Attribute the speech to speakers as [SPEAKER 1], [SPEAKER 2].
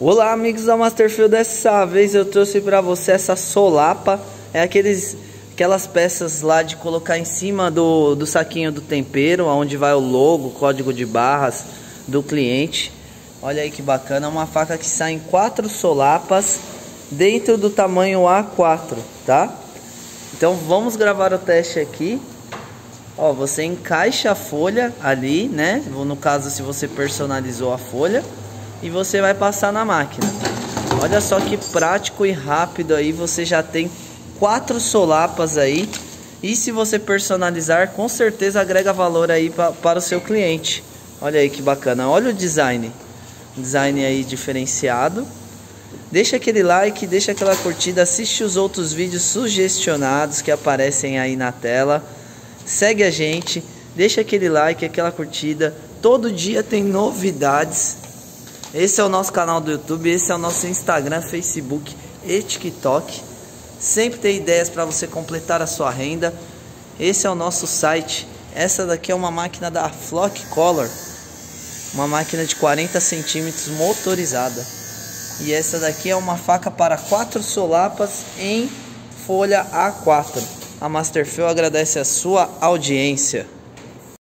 [SPEAKER 1] Olá amigos da Masterfield, dessa vez eu trouxe para você essa solapa, é aqueles, aquelas peças lá de colocar em cima do, do saquinho do tempero, onde vai o logo, código de barras do cliente. Olha aí que bacana, uma faca que sai em quatro solapas dentro do tamanho A4, tá? Então vamos gravar o teste aqui. Ó, você encaixa a folha ali, né? No caso se você personalizou a folha e você vai passar na máquina. Olha só que prático e rápido aí, você já tem quatro solapas aí. E se você personalizar, com certeza agrega valor aí pra, para o seu cliente. Olha aí que bacana, olha o design. Design aí diferenciado. Deixa aquele like, deixa aquela curtida, assiste os outros vídeos sugestionados que aparecem aí na tela. Segue a gente, deixa aquele like, aquela curtida. Todo dia tem novidades. Esse é o nosso canal do YouTube, esse é o nosso Instagram, Facebook e TikTok. Sempre tem ideias para você completar a sua renda. Esse é o nosso site. Essa daqui é uma máquina da Flock Color, uma máquina de 40 centímetros motorizada. E essa daqui é uma faca para quatro solapas em folha A4. A Masterfield agradece a sua audiência.